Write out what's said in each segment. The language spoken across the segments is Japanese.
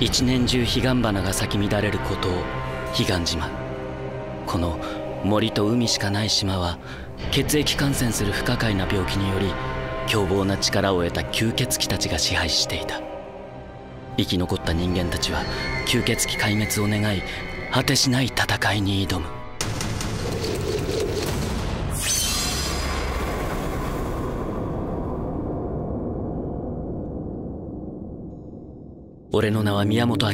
一年中彼岸花が咲き乱れることを彼岸島この森と海しかない島は血液感染する不可解な病気により凶暴な力を得た吸血鬼たちが支配していた。生き残った人間たちは吸血鬼壊滅を願い果てしない戦いに挑む。俺の名は宮本明。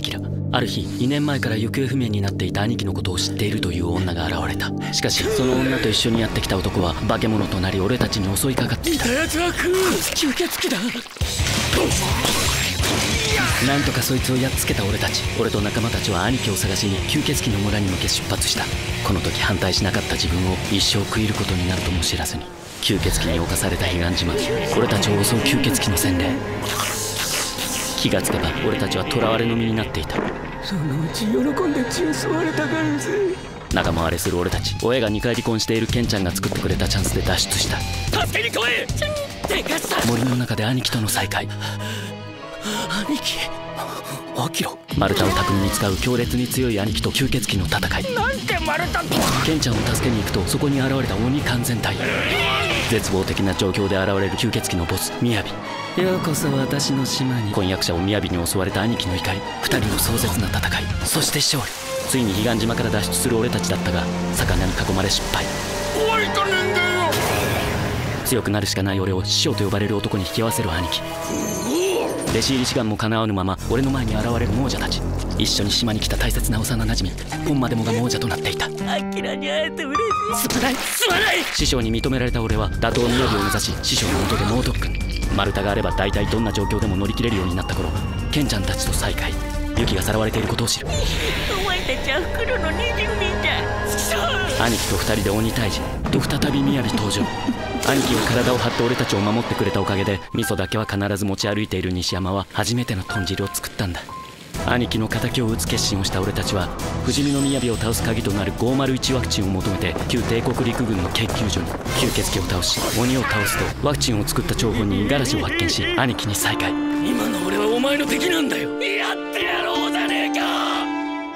ある日2年前から行方不明になっていた兄貴のことを知っているという女が現れた。しかしその女と一緒にやってきた男は化け物となり俺たちに襲いかかってきたやつは食う吸血鬼だなんとかそいつをやっつけた俺たち俺と仲間たちは兄貴を探しに吸血鬼の村に向け出発したこの時反対しなかった自分を一生食いることになるとも知らずに吸血鬼に侵された彼岸島俺たちを襲う吸血鬼の洗礼気がつけば俺たちは囚われの身になっていた。そのうち喜んで血を吸われたがるぜ。仲間割れする俺たち親が2回離婚しているケンちゃんが作ってくれたチャンスで脱出した。助けに来い！でかさ森の中で兄貴との再会。兄貴？アキラ丸太を巧みに使う強烈に強い兄貴と吸血鬼の戦い。なんて丸太。とケンちゃんを助けに行くとそこに現れた鬼完全体。絶望的な状況で現れる吸血鬼のボスみやびようこそ私の島に。婚約者を雅に襲われた兄貴の怒り二人の壮絶な戦いそして勝利。ついに彼岸島から脱出する俺たちだったが魚に囲まれ失敗。壊れた人間よ。強くなるしかない俺を師匠と呼ばれる男に引き合わせる兄貴。弟子入り志願も叶わぬまま俺の前に現れる亡者たち。一緒に島に来た大切な幼なじみ本までもが亡者となっていた。アキラに会えて嬉しい。すまない。すまない。師匠に認められた俺は打倒雅を目指し師匠の元で猛特訓丸太があれば大体どんな状況でも乗り切れるようになった頃ケンちゃんたちと再会。ユキがさらわれていることを知る。お前たちは袋の二人人だ兄貴と二人で鬼退治。と再び雅登場。兄貴が体を張って俺たちを守ってくれたおかげで味噌だけは必ず持ち歩いている西山は初めての豚汁を作ったんだ兄貴の敵を討つ決心をした俺たちは不死身の雅を倒す鍵となる501ワクチンを求めて旧帝国陸軍の研究所に吸血鬼を倒し鬼を倒すとワクチンを作った張本人五十嵐を発見し兄貴に再会。今の俺はお前の敵なんだよ。やってやろうじゃねえか。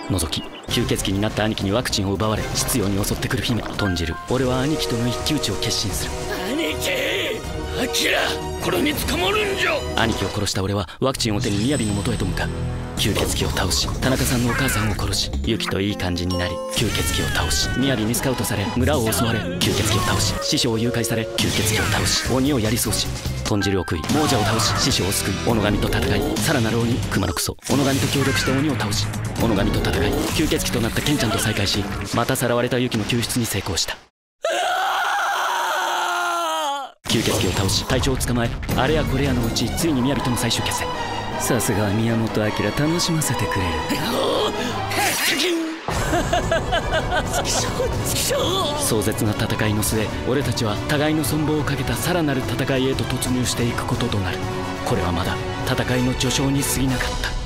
覗き吸血鬼になった兄貴にワクチンを奪われ執拗に襲ってくる姫豚汁。俺は兄貴との一騎打ちを決心する。兄貴アキラこれに捕まるんじゃ。兄貴を殺した俺はワクチンを手に雅の元へと向かう。吸血鬼を倒し田中さんのお母さんを殺しユキといい感じになり吸血鬼を倒し雅にスカウトされ村を襲われ吸血鬼を倒し師匠を誘拐され吸血鬼を倒し鬼をやり過ごし豚汁を食い亡者を倒し師匠を救い小野神と戦いさらなる鬼熊のクソ小野神と協力して鬼を倒し小野神と戦い吸血鬼となったケンちゃんと再会しまたさらわれたユキの救出に成功した。吸血鬼を倒し隊長を捕まえあれやこれやのうちついに雅との最終決戦さすがは宮本明楽しませてくれる壮絶な戦いの末俺たちは互いの存亡をかけたさらなる戦いへと突入していくこととなる。これはまだ戦いの序章に過ぎなかった。